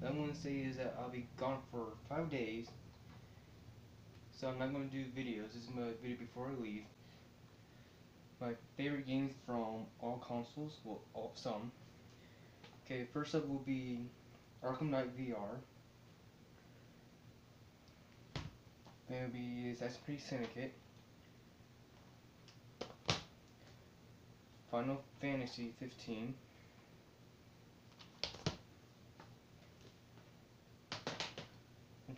what I'm gonna say is that I'll be gone for five days. So I'm not gonna do videos. This is my video before I leave. My favorite games from all consoles, well, all, some. Okay, first up will be Arkham Knight VR. Then it'll be Assassin's Creed Syndicate. Final Fantasy 15.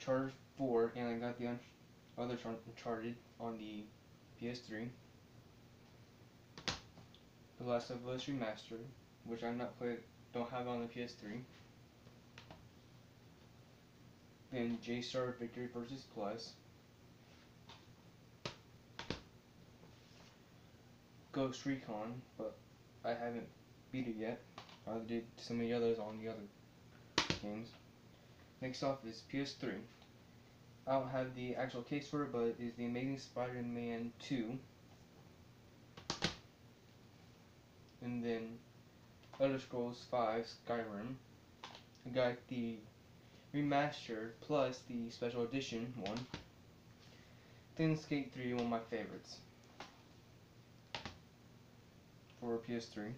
Uncharted 4, and I got the other Uncharted on the PS3. The Last of Us Remastered, which I'm not played, don't have on the PS3. Then J-Star Victory Versus Plus. Ghost Recon, but I haven't beat it yet. I did some of the others on the other games. Next off is PS3. I don't have the actual case for it, but it is the Amazing Spider-Man 2. And then Elder Scrolls 5 Skyrim. I got the remaster plus the special edition one. Then Skate 3, one of my favorites for PS3.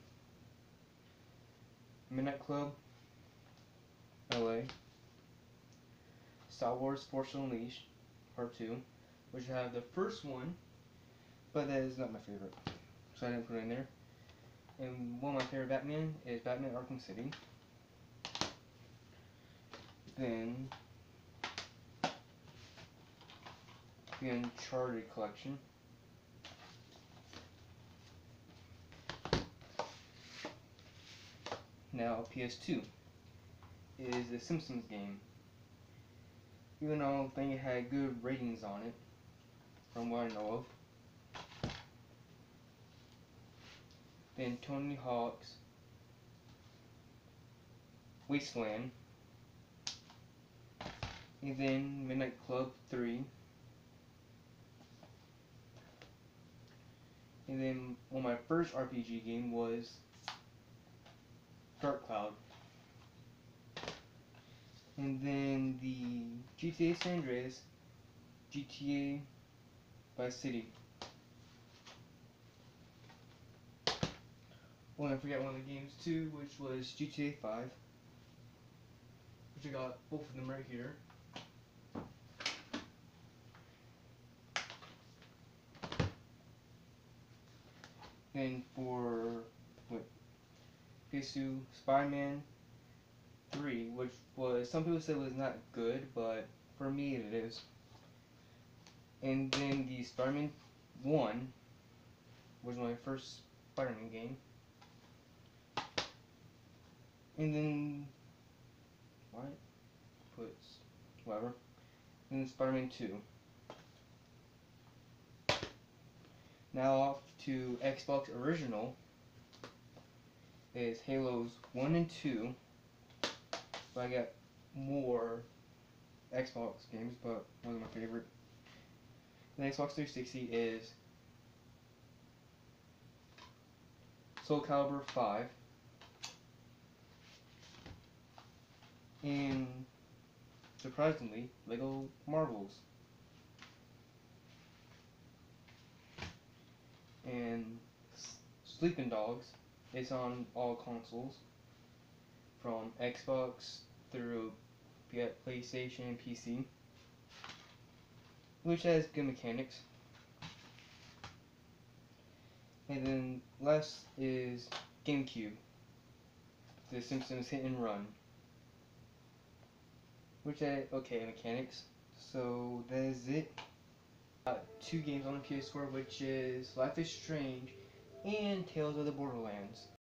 Midnight Club, LA. Star Wars Force Unleashed, Part 2, which I have the first one, but that is not my favorite, so I didn't put it in there. And one of my favorite Batman is Batman Arkham City. Then, the Uncharted collection. Now, PS2 is the Simpsons game even though I don't think it had good ratings on it, from what I know of. Then Tony Hawk's Wasteland. And then Midnight Club 3. And then well my first RPG game was Dark Cloud. And then the GTA San Andreas, GTA Vice City. Well, I forgot one of the games too, which was GTA 5. Which I got both of them right here. And for what PS2 Spider-Man 3, which was, some people said was not good, but for me it is. And then the Spider-Man 1 was my first Spider-Man game. And then, what? Puts, whatever. And then Spider-Man 2. Now off to Xbox Original is Halos 1 and 2 but I got more Xbox games, but one of my favorite. The Xbox 360 is Soul Calibur 5. And surprisingly, Lego Marvels. And Sleeping Dogs is on all consoles from Xbox through PlayStation and PC, which has good mechanics. And then last is GameCube, The Simpsons Hit and Run, which had okay mechanics. So that is it. Uh, two games on the PS4, which is Life is Strange and Tales of the Borderlands.